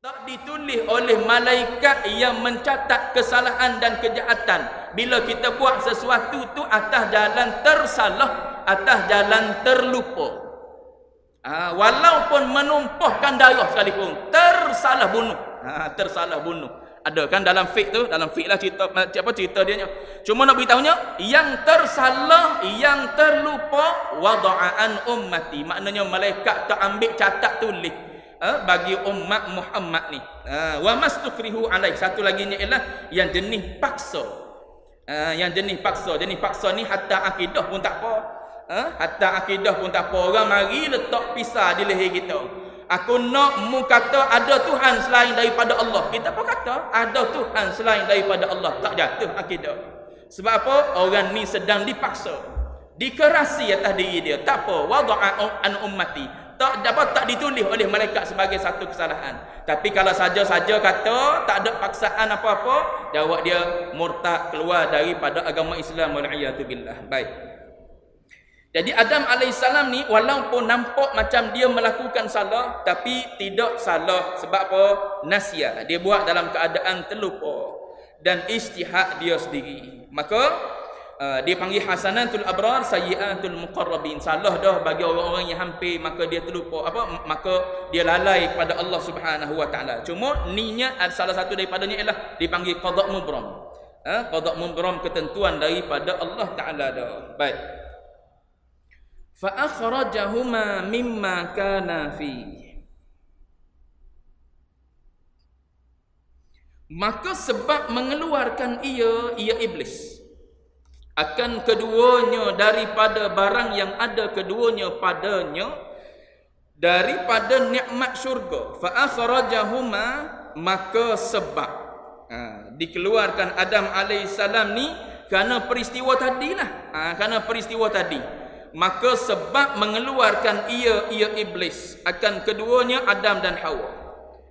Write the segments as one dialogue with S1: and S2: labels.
S1: tak ditulis oleh malaikat yang mencatat kesalahan dan kejahatan. Bila kita buat sesuatu tu atas jalan tersalah atas jalan terlupa. Ha, walaupun menumpahkan darah sekalipun tersalah bunuh. Ha, tersalah bunuh. Ada kan dalam fik tu? Dalam fik lah cerita apa cerita dia cuma nak beritahunya yang tersalah yang terlupa wada'an ummati. Maknanya malaikat tak ambil catat tulis uh, bagi umat Muhammad ni. Uh, wa mastukrihu alai. Satu lagi ni ialah yang jenis paksa. Uh, yang jenis paksa. Jenis paksa ni hatta akidah pun tak apa. Uh, hatta akidah pun tak apa. Orang mari letak pisah di leher kita. Aku nak mu kata ada Tuhan selain daripada Allah. Kita pun kata ada Tuhan selain daripada Allah. Tak jatuh akidah. Sebab apa? Orang ni sedang dipaksa. Dikerasi atas diri dia. Tak apa. Wada'an an ummati tak dapat tak ditulis oleh malaikat sebagai satu kesalahan. Tapi kalau saja-saja kata tak ada paksaan apa-apa, jawab dia murtad keluar daripada agama Islam wal billah. Baik. Jadi Adam AS ni walaupun nampak macam dia melakukan salah tapi tidak salah sebab apa? Nasya. Dia buat dalam keadaan terlupa dan istihad dia sendiri. Maka Uh, dia panggil hasanatul abrar sayyiatul muqarrabin. Salah dah bagi orang-orang yang hampir maka dia terlupa apa maka dia lalai kepada Allah Subhanahu wa taala. Cuma niat salah satu daripadanya ialah dipanggil qada mubram. Ha qada mubram ketentuan daripada Allah taala dah. Baik. Fa akhrajahuma mimma kana fi maka sebab mengeluarkan ia ia iblis akan keduanya daripada barang yang ada keduanya padanya daripada nikmat syurga. Fa akhrajahuma maka sebab ha, dikeluarkan Adam alaihissalam ni kerana peristiwa tadilah. Ha, kerana peristiwa tadi. Maka sebab mengeluarkan ia ia iblis akan keduanya Adam dan Hawa.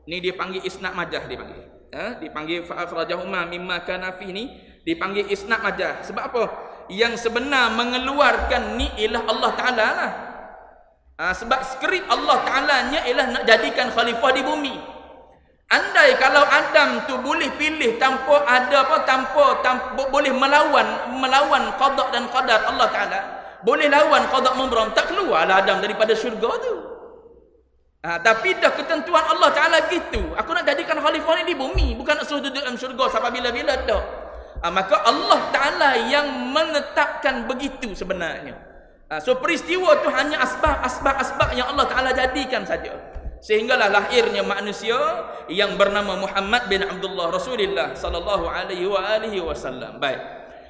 S1: Ni dia panggil isnad majah dia panggil. Ha, dipanggil fa akhrajahuma mimma kana fi ni dipanggil isnad majah sebab apa yang sebenar mengeluarkan ni ialah Allah Taala lah ha, sebab skrip Allah Taala nya ialah nak jadikan khalifah di bumi andai kalau Adam tu boleh pilih tanpa ada apa tanpa, tanpa boleh melawan melawan qada dan qadar Allah Taala boleh lawan qada membram tak keluarlah Adam daripada syurga tu Ha, tapi dah ketentuan Allah Ta'ala gitu. Aku nak jadikan khalifah ni di bumi. Bukan nak suruh duduk dalam syurga sampai bila-bila. Tak ha, maka Allah Ta'ala yang menetapkan begitu sebenarnya. Ha, so peristiwa tu hanya asbab-asbab-asbab yang Allah Ta'ala jadikan saja. Sehinggalah lahirnya manusia yang bernama Muhammad bin Abdullah Rasulullah sallallahu alaihi wasallam. Baik.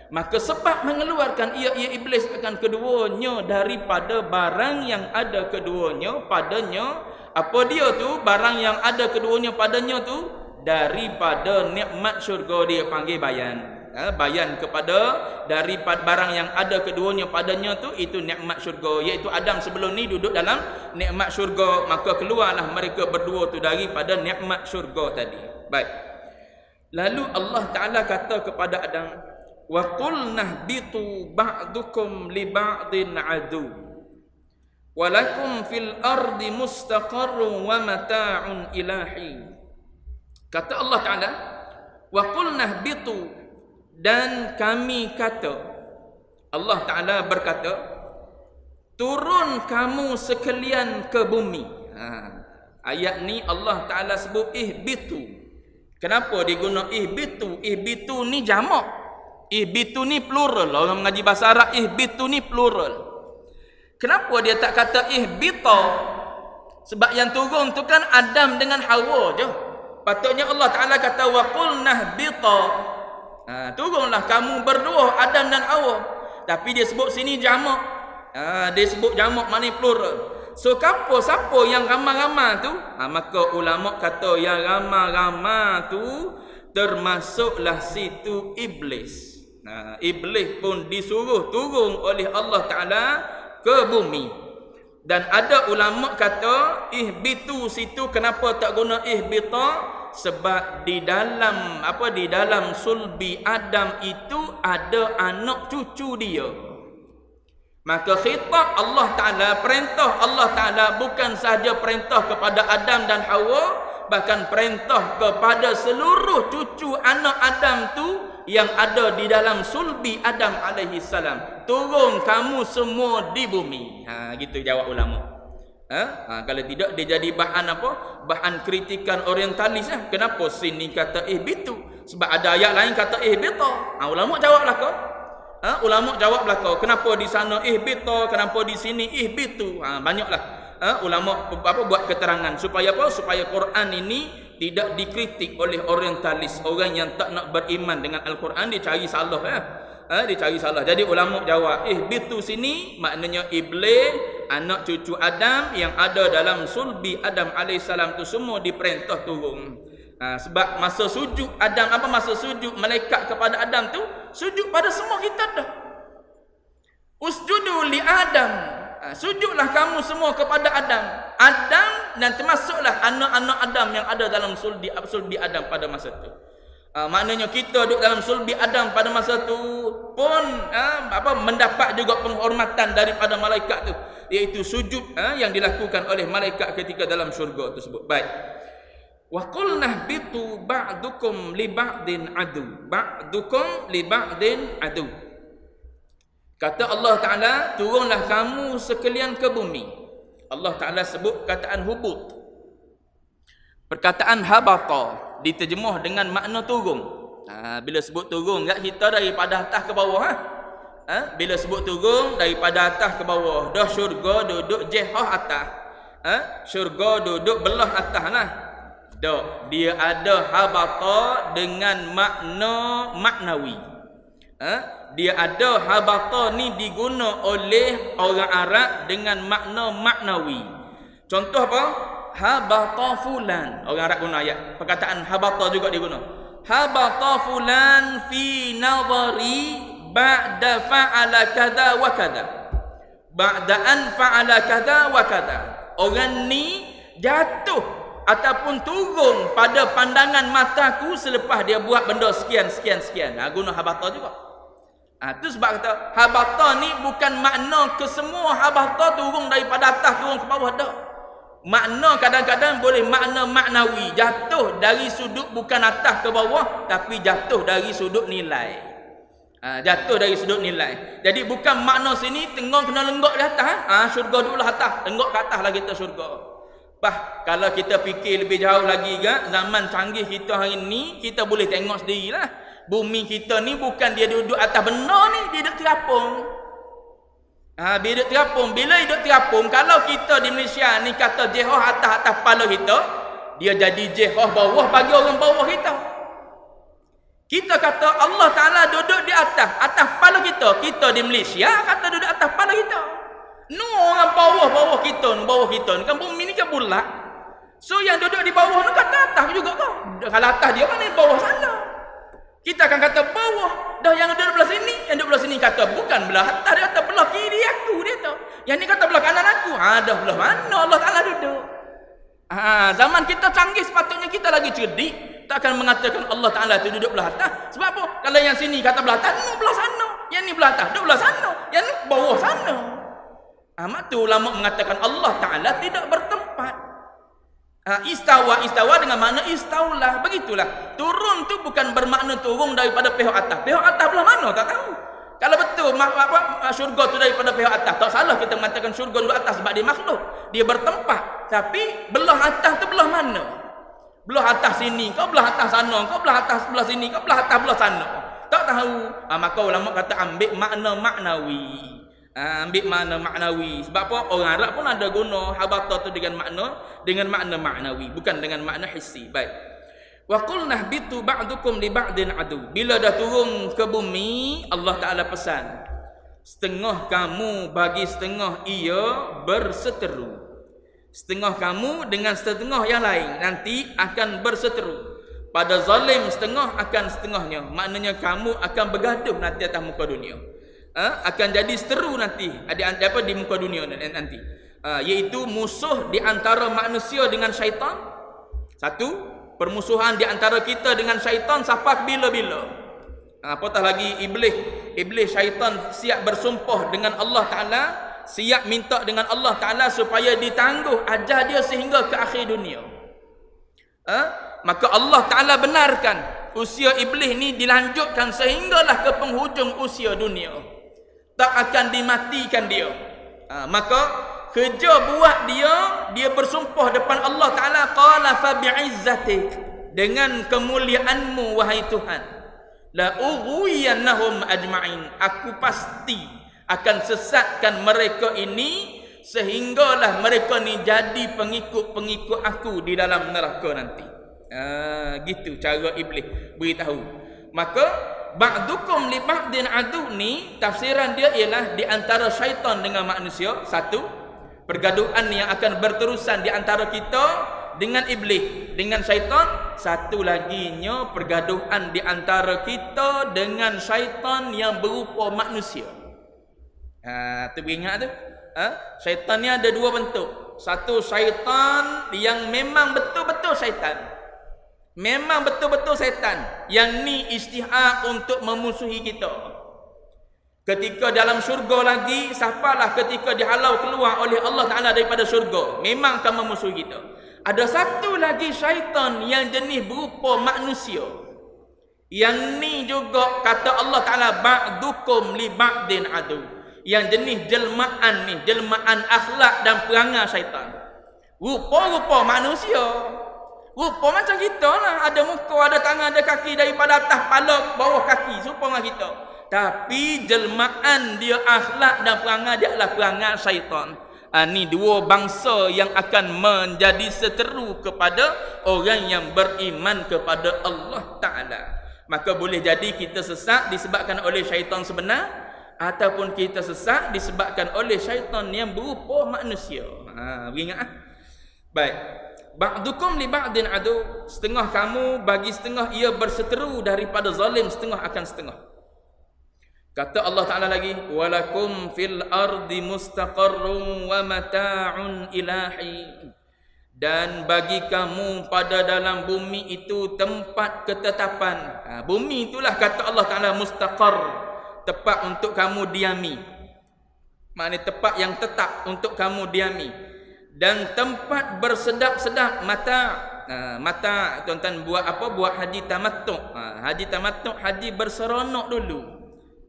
S1: Maka sebab mengeluarkan ia ia iblis akan keduanya daripada barang yang ada keduanya padanya. Apa dia tu? Barang yang ada keduanya padanya tu daripada nikmat syurga dia panggil bayan ha, bayan kepada dari barang yang ada keduanya padanya tu itu nikmat syurga. Iaitu Adam sebelum ni duduk dalam nikmat syurga. Maka keluarlah mereka berdua tu daripada nikmat syurga tadi. Baik. Lalu Allah taala kata kepada Adam wa qulna bitu ba'dukum li ba'din adu. Walakum fil ardi mustaqarrun wa mata'un ilahi kata Allah taala wa qulna bitu dan kami kata Allah Taala berkata turun kamu sekalian ke bumi. Ha. ayat ni Allah Taala sebut ihbitu. Kenapa diguna ihbitu? Ihbitu ni jamak. Ihbitu ni plural. Orang mengaji bahasa Arab ihbitu ni plural. Kenapa dia tak kata ihbita? Sebab yang turun tu kan Adam dengan Hawa je. Patutnya Allah Taala kata wa qulna bita Ha, turunlah kamu berdua Adam dan Hawa. Tapi dia sebut sini jamak. Ha, dia sebut jamak mana plural. So siapa siapa yang ramah-ramah tu? Ha, maka ulama kata yang ramah-ramah tu termasuklah situ iblis. Ha, iblis pun disuruh turun oleh Allah Taala ke bumi. Dan ada ulama kata ihbitu situ kenapa tak guna ihbita? Sebab di dalam apa di dalam sulbi Adam itu ada anak cucu dia. Maka khitab Allah taala perintah Allah taala bukan sahaja perintah kepada Adam dan Hawa bahkan perintah kepada seluruh cucu anak Adam tu yang ada di dalam sulbi Adam alaihi salam turun kamu semua di bumi. Ha gitu jawab ulama ha? ha kalau tidak dia jadi bahan apa? Bahan kritikan orientalis lah. kenapa sini kata ihbitu sebab ada ayat lain kata ihbita ha ulama jawablah kau ha ulama jawablah kau kenapa di sana ihbita kenapa di sini ihbitu ha banyaklah. Ha, ulama apa buat keterangan supaya apa? Supaya Quran ini tidak dikritik oleh orientalis. Orang yang tak nak beriman dengan al-Quran dia cari salah ha, dia cari salah jadi ulama jawab eh bitu sini maknanya iblis anak cucu Adam yang ada dalam sulbi Adam alaihissalam tu semua diperintah turun ha, sebab masa sujud Adam apa masa sujud malaikat kepada Adam tu sujud pada semua kita dah usjudu li Adam Ha, sujudlah kamu semua kepada Adam. Adam dan termasuklah anak-anak Adam yang ada dalam sulbi sulbi Adam pada masa itu. Ha, maknanya kita duduk dalam sulbi Adam pada masa itu pun ha, apa mendapat juga penghormatan daripada malaikat tu iaitu sujud ha, yang dilakukan oleh malaikat ketika dalam syurga tersebut. Baik. Wa qulna bitu ba'dukum li ba'din adu. Ba'dukum li ba'din adu. Kata Allah Ta'ala, turunlah kamu sekalian ke bumi. Allah Ta'ala sebut kataan hubut. Perkataan habata diterjemuh dengan makna turun. Ha, bila sebut turun, tak kita daripada atas ke bawah. Ha? Ha? Bila sebut turun, daripada atas ke bawah. Dah syurga duduk jehah atas. Ha? Syurga duduk belah atas lah. Dah, dia ada habata dengan makna maknawi. Ha? dia ada habata ni diguna oleh orang Arab dengan makna maknawi. Contoh apa? Habata fulan. Orang Arab guna ayat. Perkataan habata juga diguna. Habata fulan fi nazari ba'da fa'ala kada wa kada. Ba'da an fa'ala kada wa kada. Orang ni jatuh ataupun turun pada pandangan mataku selepas dia buat benda sekian sekian sekian. Ha, guna habata juga. Ha, itu sebab kata habata ni bukan makna ke semua habata turun daripada atas turun ke bawah dah. Makna kadang-kadang boleh makna maknawi. Jatuh dari sudut bukan atas ke bawah tapi jatuh dari sudut nilai. Ha, jatuh dari sudut nilai. Jadi bukan makna sini tengok kena lenggok di atas. Ha, syurga dulu atas. Lenggok ke atas lah kita syurga. Bah, kalau kita fikir lebih jauh lagi ke zaman canggih kita hari ni kita boleh tengok sendirilah bumi kita ni bukan dia duduk atas benar ni dia duduk terapung ha, duduk terapung bila duduk terapung kalau kita di Malaysia ni kata jehoh atas-atas kepala kita dia jadi jehoh bawah bagi orang bawah kita. Kita kata Allah Ta'ala duduk di atas atas kepala kita. Kita di Malaysia kata duduk atas kepala kita. No orang bawah-bawah kita bawah kita ni kan bumi ni kan bulat. So yang duduk di bawah ni kata atas juga kau. Kalau atas dia mana bawah sana kita akan kata bawah. Dah yang duduk belah sini. Yang duduk belah sini kata bukan belah atas. Dia kata belah kiri aku. Dia tahu. Yang ni kata belah kanan aku. Ha, dah belah mana Allah Ta'ala duduk. Ha, zaman kita canggih sepatutnya kita lagi cerdik. Tak akan mengatakan Allah Ta'ala itu duduk belah atas. Sebab apa? Kalau yang sini kata belah atas. No, belah sana. Yang ni belah atas. Duduk belah sana. Yang ni bawah sana. Amat tu ulama mengatakan Allah Ta'ala tidak bertempat. Ha, istawa istawa dengan makna istaulah. Begitulah. Turun tu bukan bermakna turun daripada pihak atas. Pihak atas belah mana? Tak tahu. Kalau betul mak, apa syurga tu daripada pihak atas. Tak salah kita mengatakan syurga duduk atas sebab dia makhluk. Dia bertempat. Tapi belah atas tu belah mana? Belah atas sini kau belah atas sana kau belah atas belah sini kau belah atas belah sana. Tak tahu. Ha, maka ulama kata ambil makna maknawi Ha, ambil makna maknawi. Sebab apa? Orang Arab pun ada guna habata tu dengan makna dengan makna maknawi, bukan dengan makna hissi. Baik. Wa qulna bitu ba'dukum li ba'din adu. Bila dah turun ke bumi, Allah Taala pesan, setengah kamu bagi setengah ia berseteru. Setengah kamu dengan setengah yang lain nanti akan berseteru. Pada zalim setengah akan setengahnya. Maknanya kamu akan bergaduh nanti atas muka dunia ha, akan jadi seteru nanti. Ada apa di muka dunia nanti. Ha, iaitu musuh di antara manusia dengan syaitan. Satu permusuhan di antara kita dengan syaitan sampai bila-bila. Ha, apatah lagi? Iblis. Iblis syaitan siap bersumpah dengan Allah Taala siap minta dengan Allah Taala supaya ditangguh ajar dia sehingga ke akhir dunia? Maka Allah Ta'ala benarkan usia iblis ni dilanjutkan sehinggalah ke penghujung usia dunia. Tak akan dimatikan dia. Ha, maka kerja buat dia, dia bersumpah depan Allah Ta'ala. Qala fa bi'izzatik. Dengan kemuliaanmu wahai Tuhan. La ughwiyannahum ajma'in. Aku pasti akan sesatkan mereka ini sehinggalah mereka ni jadi pengikut-pengikut aku di dalam neraka nanti. Ha, gitu cara iblis beritahu. Maka ba'dukum li ba'din adu ni tafsiran dia ialah di antara syaitan dengan manusia satu pergaduhan yang akan berterusan di antara kita dengan iblis dengan syaitan satu lagi nya pergaduhan di antara kita dengan syaitan yang berupa manusia. Ha tu ingat tu ha? syaitan ni ada dua bentuk. Satu syaitan yang memang betul-betul syaitan. Memang betul-betul syaitan. Yang ni istihak untuk memusuhi kita. Ketika dalam syurga lagi, siapalah ketika dihalau keluar oleh Allah Ta'ala daripada syurga. Memang akan memusuhi kita. Ada satu lagi syaitan yang jenis berupa manusia. Yang ni juga kata Allah Ta'ala, Ba'dukum li ba'din adu yang jenis jelmaan ni, jelmaan akhlak dan perangai syaitan. Rupa-rupa manusia. Rupa macam kita lah. Ada muka, ada tangan, ada kaki daripada atas kepala bawah kaki. Serupa dengan kita. Tapi jelmaan dia akhlak dan perangai dia adalah perangai syaitan. Ha, ni dua bangsa yang akan menjadi seteru kepada orang yang beriman kepada Allah Ta'ala. Maka boleh jadi kita sesak disebabkan oleh syaitan sebenar ataupun kita sesat disebabkan oleh syaitan yang berupa manusia. Ha, ingat ah. Baik. Ba'dukum li ba'din adu. Setengah kamu bagi setengah ia berseteru daripada zalim setengah akan setengah. Kata Allah Taala lagi, "Walakum fil ardi mustaqarrun wa mata'un ilahi." Dan bagi kamu pada dalam bumi itu tempat ketetapan. Ha, bumi itulah kata Allah Taala mustaqarr tempat untuk kamu diami. Maknanya tempat yang tetap untuk kamu diami. Dan tempat bersedap-sedap mata. Ha, mata tuan-tuan buat apa? Buat haji tamattu'. Ha, haji tamattu' haji berseronok dulu.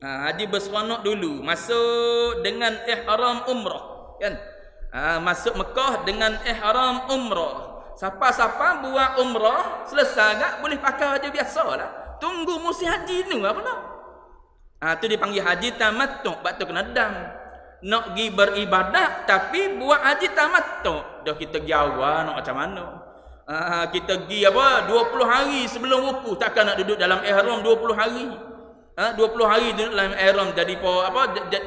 S1: Ha, haji berseronok dulu. Masuk dengan ihram umrah. Kan? Ha, masuk Mekah dengan ihram umrah. Siapa-siapa buat umrah, selesai tak? Boleh pakai haji biasa lah. Tunggu musim haji ni apa nak? Ha, tu dipanggil haji tamattu. Sebab tu kena dam. Nak pergi beribadat tapi buat haji tamattu. Dah kita pergi awal nak macam mana. Ha, kita pergi apa 20 hari sebelum wuku takkan nak duduk dalam ihram 20 hari. Ha, 20 hari duduk dalam ihram jadi apa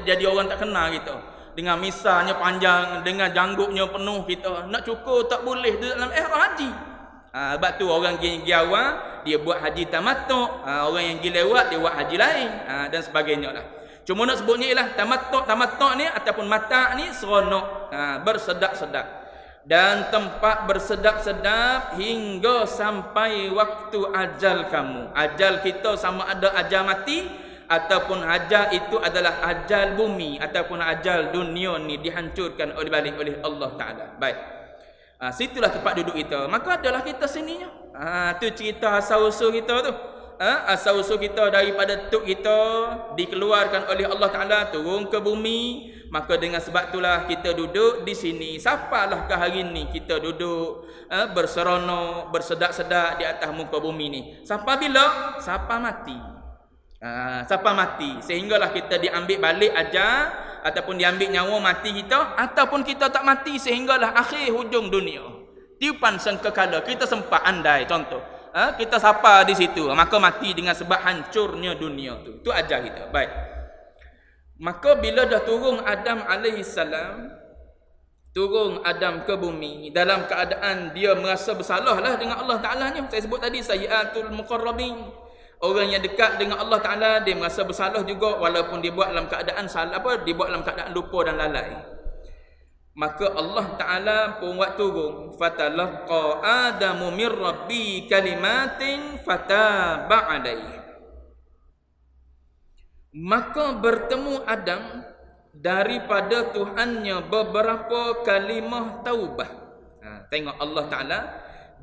S1: jadi orang tak kenal kita. Dengan misalnya panjang, dengan jangguknya penuh kita. Nak cukur tak boleh duduk dalam ihram haji. Ha, sebab tu orang pergi, awal, dia buat haji tamattu. Ha, orang yang pergi lewat, dia buat haji lain. Ha, dan sebagainya lah. Cuma nak sebutnya ialah tamattu, tamattu ni ataupun mata ni seronok. Ha, bersedap-sedap. Dan tempat bersedap-sedap hingga sampai waktu ajal kamu. Ajal kita sama ada ajal mati ataupun ajal itu adalah ajal bumi ataupun ajal dunia ni dihancurkan oleh balik oleh Allah Taala. Baik. Ha, situlah tempat duduk kita. Maka adalah kita sininya. Ha, tu cerita asal-usul kita tu. Ha, asal-usul kita daripada tuk kita dikeluarkan oleh Allah Ta'ala turun ke bumi. Maka dengan sebab itulah kita duduk di sini. Siapalah ke hari ini kita duduk ha, berseronok, bersedak-sedak di atas muka bumi ni. Siapa bila? Siapa mati. Ha, siapa mati. Sehinggalah kita diambil balik ajar ataupun diambil nyawa mati kita ataupun kita tak mati sehinggalah akhir hujung dunia tiupan sengkekala kita sempat andai contoh ha? kita sapa di situ. Maka mati dengan sebab hancurnya dunia tu. Tu ajar kita. Baik. Maka bila dah turun Adam alaihi salam turun Adam ke bumi dalam keadaan dia merasa bersalah lah dengan Allah Taala nya saya sebut tadi sayyatul muqarrabin. Orang yang dekat dengan Allah Taala dia merasa bersalah juga walaupun dia buat dalam keadaan salah apa dia buat dalam keadaan lupa dan lalai maka Allah Taala pun buat turun. Fatalaqa adamu mir rabbi kalimatin fataba alaihi maka bertemu Adam daripada Tuhannya beberapa kalimah taubah. Ha, tengok Allah Taala.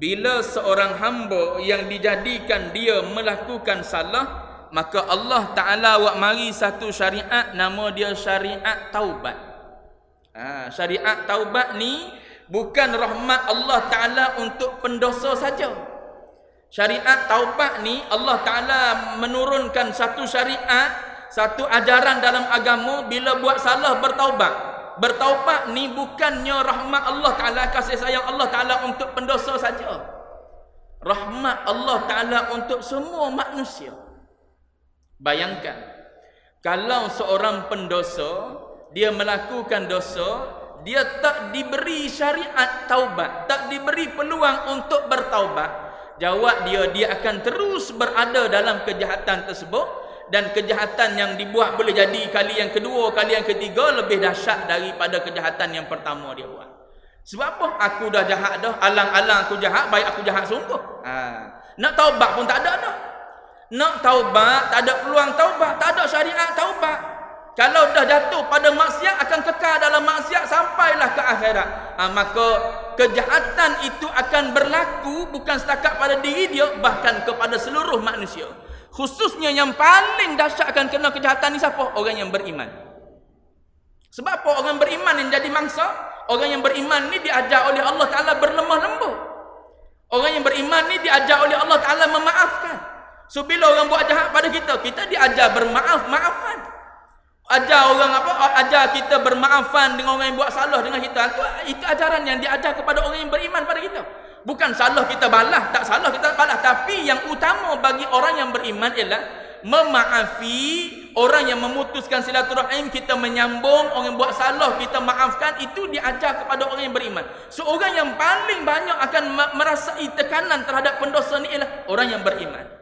S1: Bila seorang hamba yang dijadikan dia melakukan salah maka Allah Taala buat mari satu syariat nama dia syariat taubat. Ha, syariat taubat ni bukan rahmat Allah Taala untuk pendosa saja. Syariat taubat ni Allah Taala menurunkan satu syariat, satu ajaran dalam agama bila buat salah bertaubat. Bertaubat ni bukannya rahmat Allah Ta'ala kasih sayang Allah Ta'ala untuk pendosa saja. Rahmat Allah Ta'ala untuk semua manusia. Bayangkan. Kalau seorang pendosa, dia melakukan dosa, dia tak diberi syariat taubat. Tak diberi peluang untuk bertaubat. Jawab dia, dia akan terus berada dalam kejahatan tersebut dan kejahatan yang dibuat boleh jadi kali yang kedua, kali yang ketiga lebih dahsyat daripada kejahatan yang pertama dia buat. Sebab apa? Aku dah jahat dah. Alang-alang aku jahat, baik aku jahat sungguh. Ha. Nak taubat pun tak ada dah. Nak taubat, tak ada peluang taubat. Tak ada syariat taubat. Kalau dah jatuh pada maksiat, akan kekal dalam maksiat sampailah ke akhirat. Ha, maka kejahatan itu akan berlaku bukan setakat pada diri dia, bahkan kepada seluruh manusia. Khususnya yang paling dahsyat akan kena kejahatan ni siapa? Orang yang beriman. Sebab apa orang beriman yang jadi mangsa? Orang yang beriman ni diajar oleh Allah Ta'ala berlemah lembut. Orang yang beriman ni diajar oleh Allah Ta'ala memaafkan. So bila orang buat jahat pada kita, kita diajar bermaaf, maafkan. Ajar orang apa? Ajar kita bermaafan dengan orang yang buat salah dengan kita. Itu, itu ajaran yang diajar kepada orang yang beriman pada kita. Bukan salah kita balas, tak salah kita balas. Tapi yang utama bagi orang yang beriman ialah memaafi orang yang memutuskan silaturahim kita menyambung orang yang buat salah kita maafkan itu diajar kepada orang yang beriman so orang yang paling banyak akan merasai tekanan terhadap pendosa ni ialah orang yang beriman